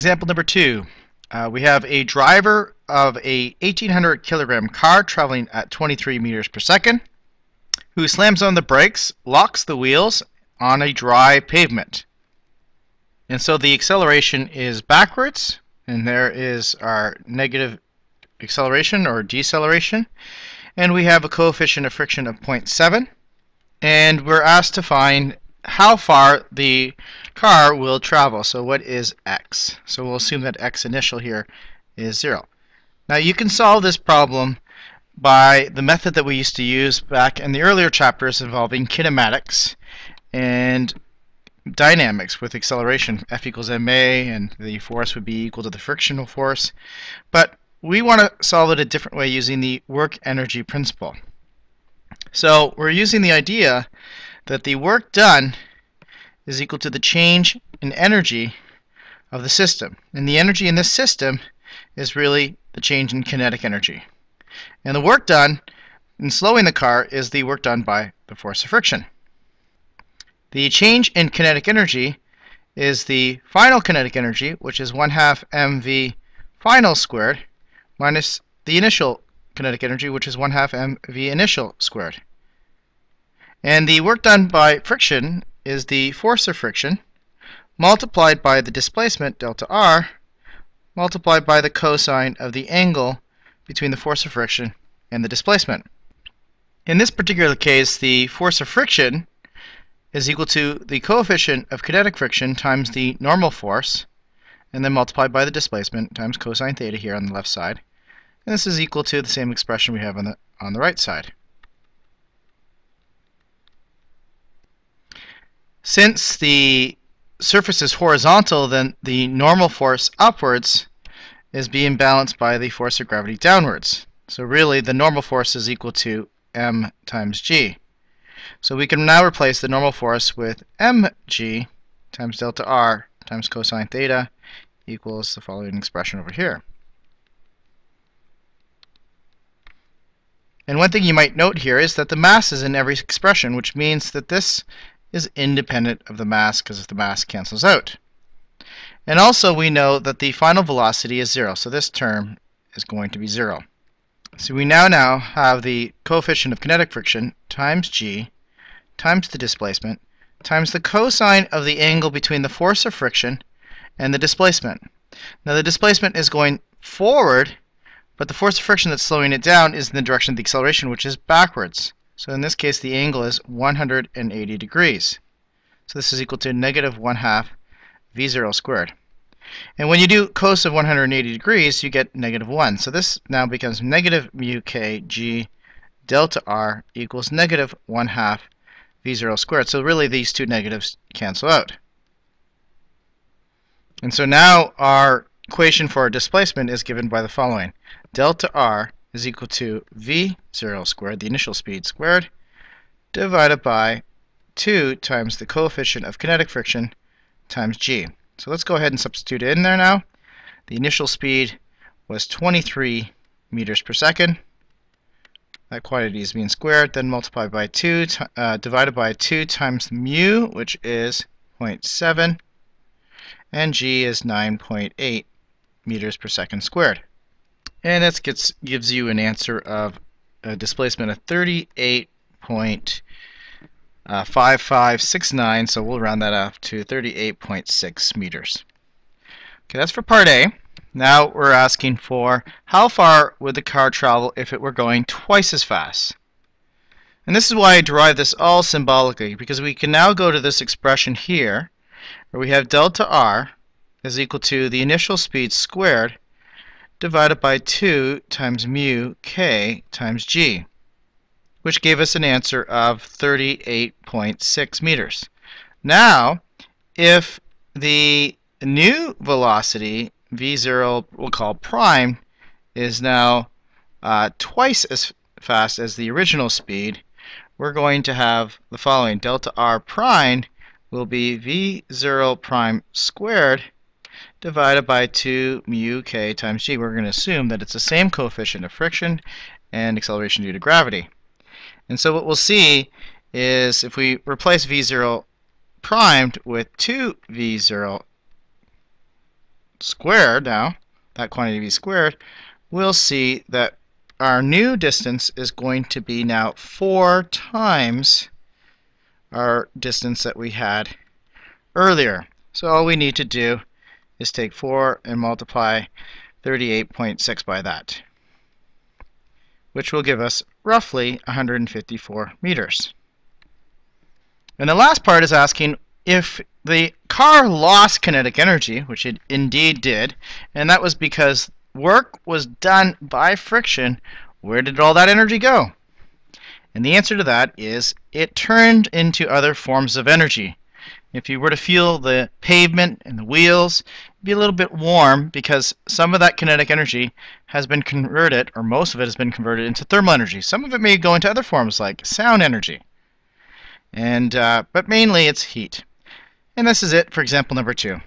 Example number two. Uh, we have a driver of a 1800 kilogram car traveling at 23 meters per second who slams on the brakes, locks the wheels on a dry pavement. And so the acceleration is backwards, and there is our negative acceleration or deceleration. And we have a coefficient of friction of 0.7. And we're asked to find how far the car will travel. So what is x? So we'll assume that x initial here is 0. Now you can solve this problem by the method that we used to use back in the earlier chapters involving kinematics and dynamics with acceleration. F equals ma and the force would be equal to the frictional force. But we want to solve it a different way using the work energy principle. So we're using the idea that the work done is equal to the change in energy of the system. And the energy in this system is really the change in kinetic energy. And the work done in slowing the car is the work done by the force of friction. The change in kinetic energy is the final kinetic energy, which is 1 half mv final squared, minus the initial kinetic energy, which is 1 half mv initial squared. And the work done by friction is the force of friction multiplied by the displacement delta r multiplied by the cosine of the angle between the force of friction and the displacement. In this particular case, the force of friction is equal to the coefficient of kinetic friction times the normal force, and then multiplied by the displacement times cosine theta here on the left side. And this is equal to the same expression we have on the, on the right side. Since the surface is horizontal, then the normal force upwards is being balanced by the force of gravity downwards. So really, the normal force is equal to m times g. So we can now replace the normal force with mg times delta r times cosine theta equals the following expression over here. And one thing you might note here is that the mass is in every expression, which means that this is independent of the mass because the mass cancels out. And also we know that the final velocity is zero, so this term is going to be zero. So we now now have the coefficient of kinetic friction times g times the displacement times the cosine of the angle between the force of friction and the displacement. Now the displacement is going forward, but the force of friction that's slowing it down is in the direction of the acceleration, which is backwards. So in this case, the angle is 180 degrees. So this is equal to negative 1 half v0 squared. And when you do cos of 180 degrees, you get negative 1. So this now becomes negative mu k g delta r equals negative 1 half v0 squared. So really these two negatives cancel out. And so now our equation for our displacement is given by the following. Delta r is equal to v0 squared, the initial speed squared, divided by 2 times the coefficient of kinetic friction times g. So let's go ahead and substitute it in there now. The initial speed was 23 meters per second. That quantity is being squared, then multiplied by 2, uh, divided by 2 times mu, which is 0.7, and g is 9.8 meters per second squared. And that gets, gives you an answer of a displacement of 38.5569, uh, so we'll round that up to 38.6 meters. Okay, that's for part A. Now we're asking for how far would the car travel if it were going twice as fast? And this is why I derived this all symbolically, because we can now go to this expression here, where we have delta r is equal to the initial speed squared divided by 2 times mu k times g, which gave us an answer of 38.6 meters. Now, if the new velocity, v0 we'll call prime, is now uh, twice as fast as the original speed, we're going to have the following. Delta r prime will be v0 prime squared divided by 2 mu k times g. We're going to assume that it's the same coefficient of friction and acceleration due to gravity. And so what we'll see is if we replace v0 primed with 2v0 squared now, that quantity v squared, we'll see that our new distance is going to be now 4 times our distance that we had earlier. So all we need to do is take 4 and multiply 38.6 by that, which will give us roughly 154 meters. And the last part is asking if the car lost kinetic energy, which it indeed did, and that was because work was done by friction, where did all that energy go? And the answer to that is it turned into other forms of energy. If you were to feel the pavement and the wheels, be a little bit warm because some of that kinetic energy has been converted, or most of it has been converted into thermal energy. Some of it may go into other forms like sound energy. And uh, but mainly it's heat. And this is it for example number two.